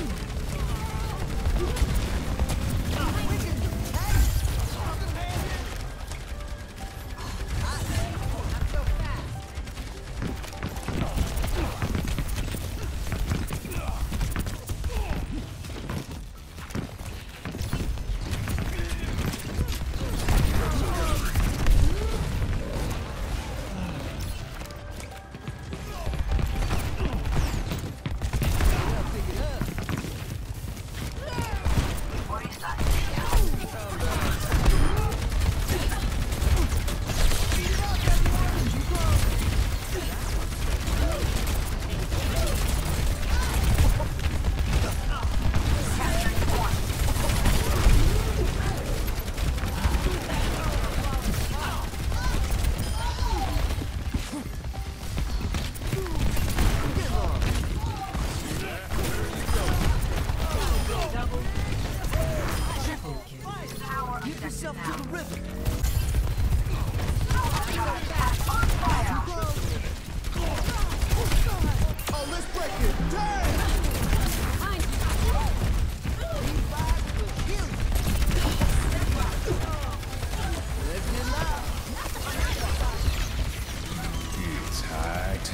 Get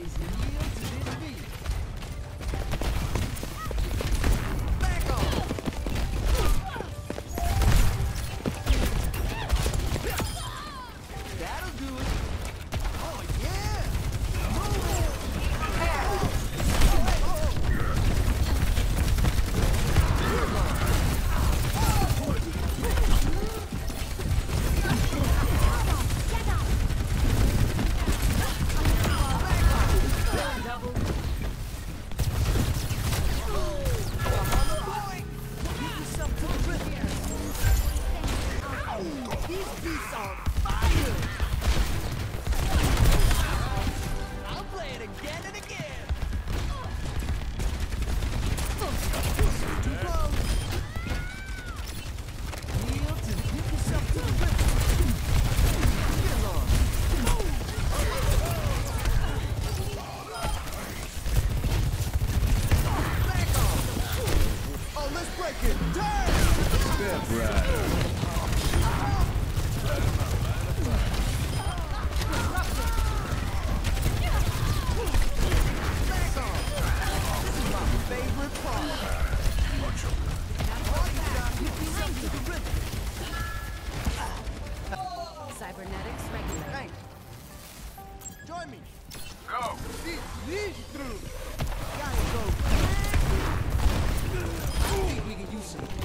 is now These beasts are fire. I'll play it again and again. Too. Yield to get yourself to the river. Get along. Back off. Oh, let's break it. Turn. Step right. Regular. Thanks. Join me. Go! This, this through. Gotta go. I think we can use some